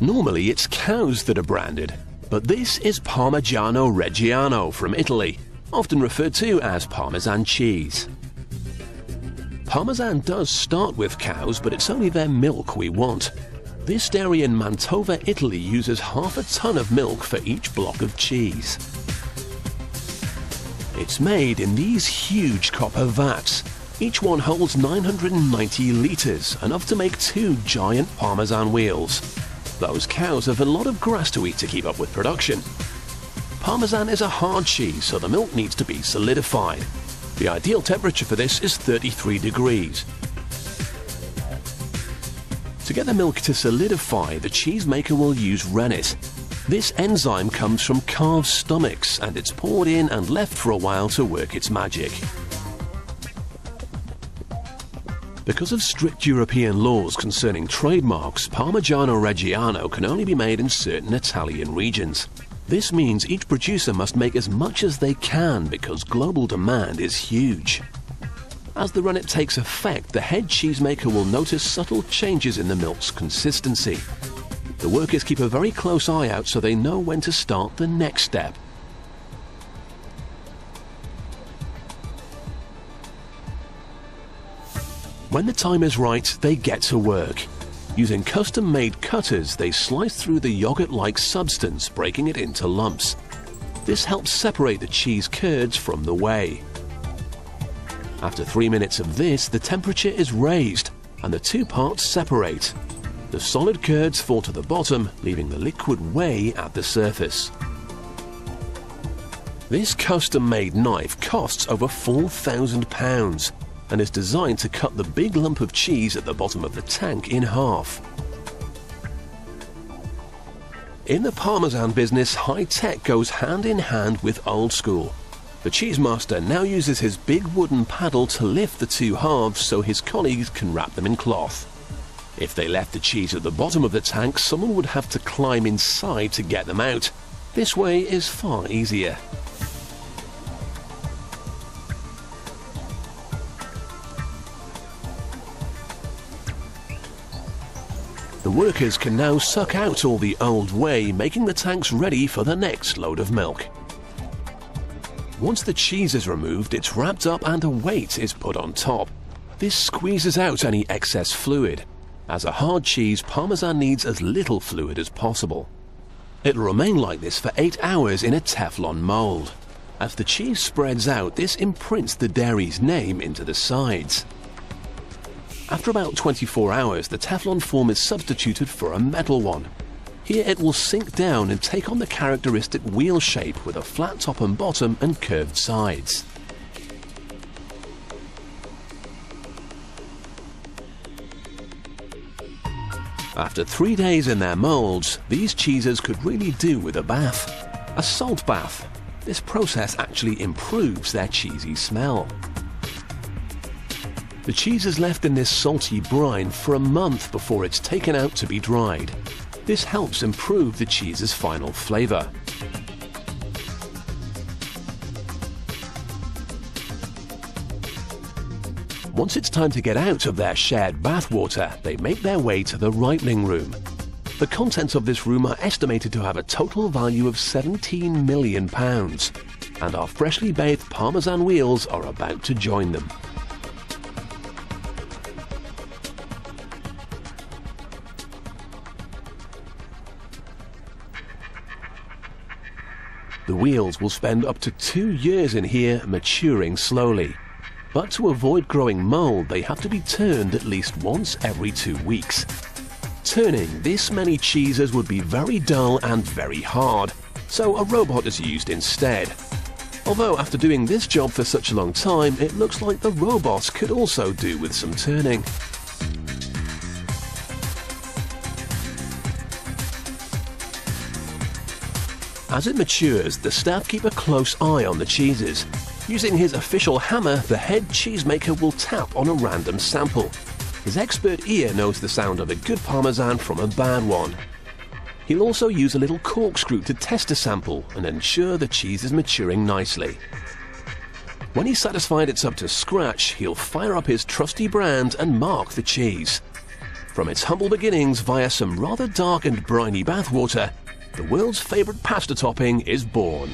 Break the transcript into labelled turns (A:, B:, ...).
A: Normally it's cows that are branded, but this is Parmigiano Reggiano from Italy, often referred to as Parmesan cheese. Parmesan does start with cows, but it's only their milk we want. This dairy in Mantova, Italy uses half a ton of milk for each block of cheese. It's made in these huge copper vats. Each one holds 990 litres, enough to make two giant Parmesan wheels. Those cows have a lot of grass to eat to keep up with production. Parmesan is a hard cheese, so the milk needs to be solidified. The ideal temperature for this is 33 degrees. To get the milk to solidify, the cheesemaker will use rennet. This enzyme comes from calves' stomachs and it's poured in and left for a while to work its magic. Because of strict European laws concerning trademarks, Parmigiano Reggiano can only be made in certain Italian regions. This means each producer must make as much as they can because global demand is huge. As the rennet takes effect, the head cheesemaker will notice subtle changes in the milk's consistency. The workers keep a very close eye out so they know when to start the next step. When the time is right, they get to work. Using custom-made cutters, they slice through the yogurt-like substance, breaking it into lumps. This helps separate the cheese curds from the whey. After three minutes of this, the temperature is raised and the two parts separate. The solid curds fall to the bottom, leaving the liquid whey at the surface. This custom-made knife costs over £4,000 and is designed to cut the big lump of cheese at the bottom of the tank in half. In the Parmesan business, high tech goes hand in hand with old school. The cheese master now uses his big wooden paddle to lift the two halves so his colleagues can wrap them in cloth. If they left the cheese at the bottom of the tank, someone would have to climb inside to get them out. This way is far easier. The workers can now suck out all the old whey, making the tanks ready for the next load of milk. Once the cheese is removed, it's wrapped up and a weight is put on top. This squeezes out any excess fluid. As a hard cheese, Parmesan needs as little fluid as possible. It'll remain like this for 8 hours in a Teflon mould. As the cheese spreads out, this imprints the dairy's name into the sides. After about 24 hours, the Teflon form is substituted for a metal one. Here it will sink down and take on the characteristic wheel shape with a flat top and bottom and curved sides. After three days in their moulds, these cheeses could really do with a bath. A salt bath. This process actually improves their cheesy smell. The cheese is left in this salty brine for a month before it's taken out to be dried. This helps improve the cheese's final flavour. Once it's time to get out of their shared bathwater, they make their way to the ripening room. The contents of this room are estimated to have a total value of 17 million pounds, and our freshly bathed Parmesan wheels are about to join them. The wheels will spend up to two years in here maturing slowly. But to avoid growing mold, they have to be turned at least once every two weeks. Turning this many cheeses would be very dull and very hard, so a robot is used instead. Although after doing this job for such a long time, it looks like the robot could also do with some turning. As it matures, the staff keep a close eye on the cheeses. Using his official hammer, the head cheesemaker will tap on a random sample. His expert ear knows the sound of a good parmesan from a bad one. He'll also use a little corkscrew to test a sample and ensure the cheese is maturing nicely. When he's satisfied it's up to scratch, he'll fire up his trusty brand and mark the cheese. From its humble beginnings via some rather dark and briny bathwater, the world's favourite pasta topping is born.